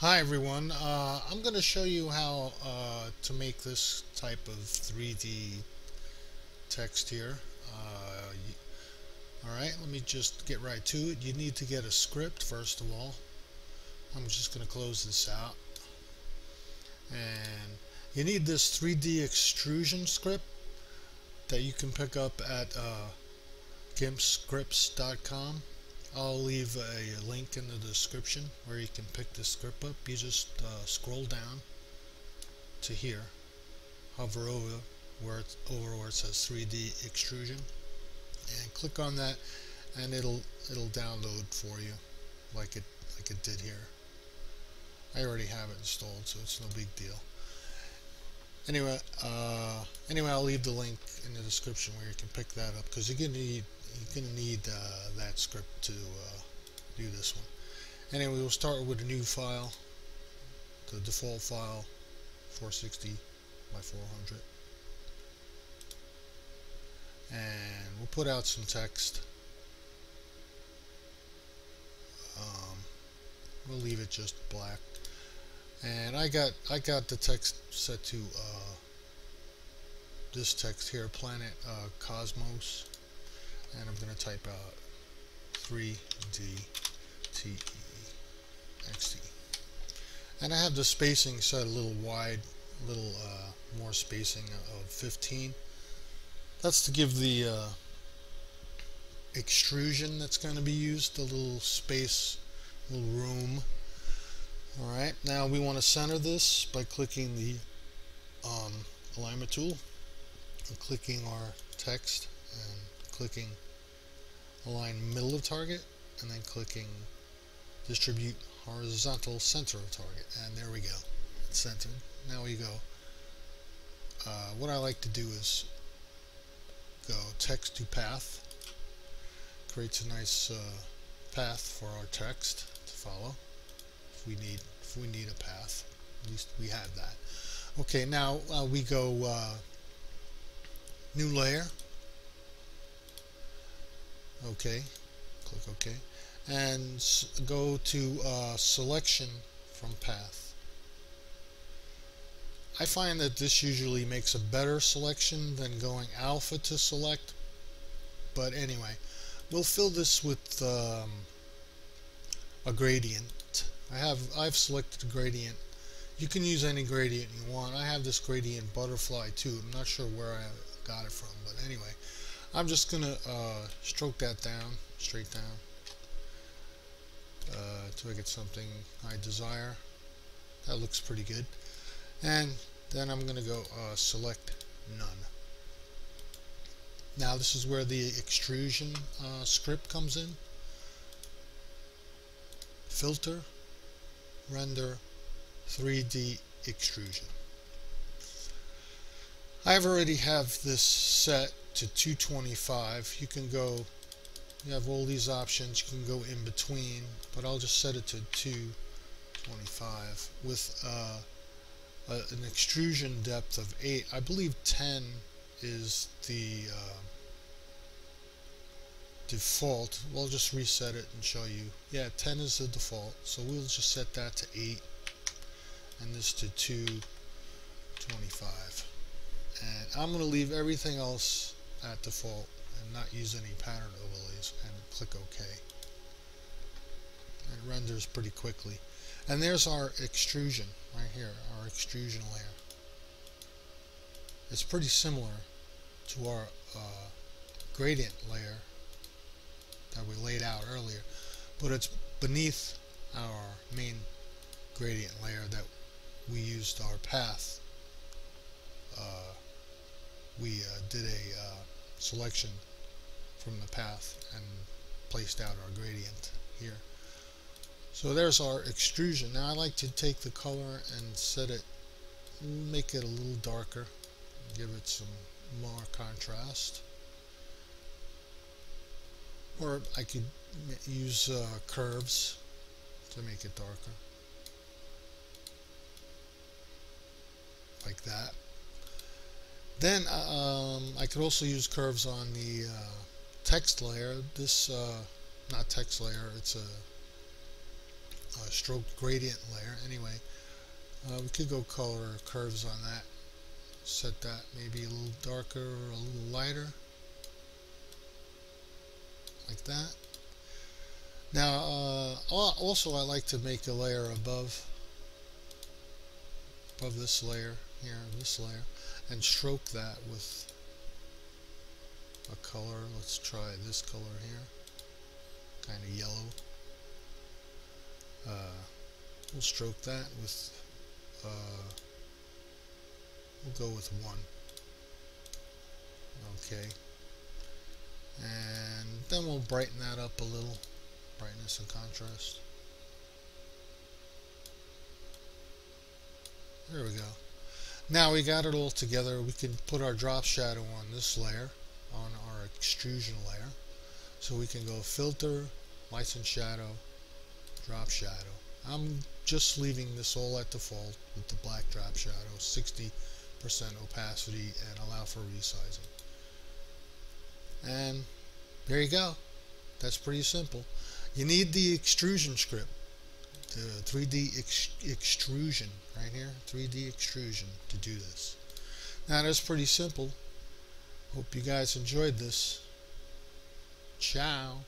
Hi everyone, uh, I'm going to show you how uh, to make this type of 3D text here. Uh, Alright, let me just get right to it. You need to get a script first of all. I'm just going to close this out. And you need this 3D extrusion script that you can pick up at uh, gimpscripts.com. I'll leave a link in the description where you can pick this script up. You just uh, scroll down to here, hover over where it's over where it says 3D extrusion, and click on that, and it'll it'll download for you, like it like it did here. I already have it installed, so it's no big deal. Anyway, uh, anyway, I'll leave the link in the description where you can pick that up because you're gonna need you're going to need uh, that script to uh, do this one. Anyway, we'll start with a new file, the default file, 460 by 400. And we'll put out some text. Um, we'll leave it just black. And I got I got the text set to uh, this text here, Planet uh, Kosmos and I'm going to type out 3D-TE-XT. And I have the spacing set a little wide, a little uh, more spacing of 15. That's to give the uh, extrusion that's going to be used, a little space, a little room. Alright, now we want to center this by clicking the um, alignment tool and clicking our text and clicking align middle of target and then clicking distribute horizontal center of target. And there we go. It's centered. Now we go uh, what I like to do is go text to path. Creates a nice uh, path for our text to follow. If we need if we need a path at least we have that. Okay now uh, we go uh, new layer OK. Click OK. And go to uh, selection from path. I find that this usually makes a better selection than going alpha to select. But anyway, we'll fill this with um, a gradient. I have I've selected a gradient. You can use any gradient you want. I have this gradient butterfly too. I'm not sure where I got it from, but anyway. I'm just going to uh, stroke that down, straight down, uh, I get something I desire. That looks pretty good. And then I'm going to go uh, select none. Now this is where the extrusion uh, script comes in. Filter, render, 3D extrusion. I've already have this set to 225 you can go you have all these options you can go in between but I'll just set it to 225 with uh, a, an extrusion depth of 8 I believe 10 is the uh, default. We'll just reset it and show you. Yeah 10 is the default so we'll just set that to 8 and this to 225 and I'm going to leave everything else at default and not use any pattern overlays and click OK. It renders pretty quickly. And there's our extrusion right here, our extrusion layer. It's pretty similar to our uh, gradient layer that we laid out earlier, but it's beneath our main gradient layer that we used our path. Uh, we uh, did a uh, selection from the path and placed out our gradient here. So there's our extrusion. Now I like to take the color and set it, make it a little darker, give it some more contrast. Or I could use uh, curves to make it darker. Like that. Then uh, um, I could also use curves on the uh, text layer. This, uh, not text layer, it's a uh, stroke gradient layer. Anyway uh, we could go color curves on that. Set that maybe a little darker or a little lighter. Like that. Now uh, also I like to make a layer above above this layer here this layer and stroke that with a color. Let's try this color here. Kind of yellow. Uh, we'll stroke that with uh, we'll go with one. Okay. And then we'll brighten that up a little. Brightness and contrast. There we go now we got it all together. We can put our drop shadow on this layer on our extrusion layer. So we can go filter light and shadow drop shadow. I'm just leaving this all at default with the black drop shadow 60% opacity and allow for resizing. And there you go. That's pretty simple. You need the extrusion script the 3D ex extrusion right here 3D extrusion to do this. Now that's pretty simple. Hope you guys enjoyed this. Ciao